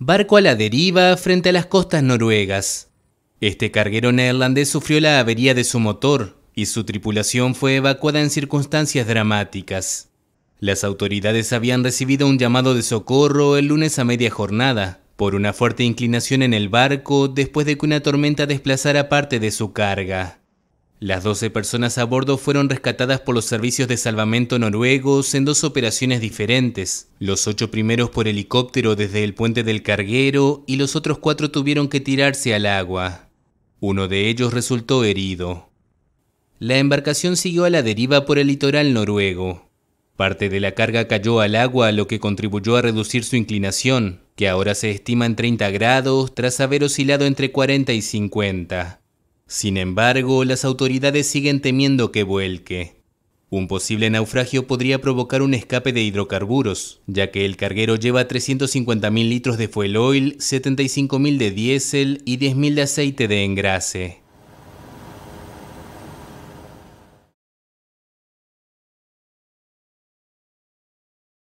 Barco a la deriva frente a las costas noruegas. Este carguero neerlandés sufrió la avería de su motor y su tripulación fue evacuada en circunstancias dramáticas. Las autoridades habían recibido un llamado de socorro el lunes a media jornada por una fuerte inclinación en el barco después de que una tormenta desplazara parte de su carga. Las 12 personas a bordo fueron rescatadas por los servicios de salvamento noruegos en dos operaciones diferentes, los ocho primeros por helicóptero desde el puente del carguero y los otros cuatro tuvieron que tirarse al agua. Uno de ellos resultó herido. La embarcación siguió a la deriva por el litoral noruego. Parte de la carga cayó al agua, lo que contribuyó a reducir su inclinación, que ahora se estima en 30 grados tras haber oscilado entre 40 y 50. Sin embargo, las autoridades siguen temiendo que vuelque. Un posible naufragio podría provocar un escape de hidrocarburos, ya que el carguero lleva 350.000 litros de fuel oil, 75.000 de diésel y 10.000 de aceite de engrase.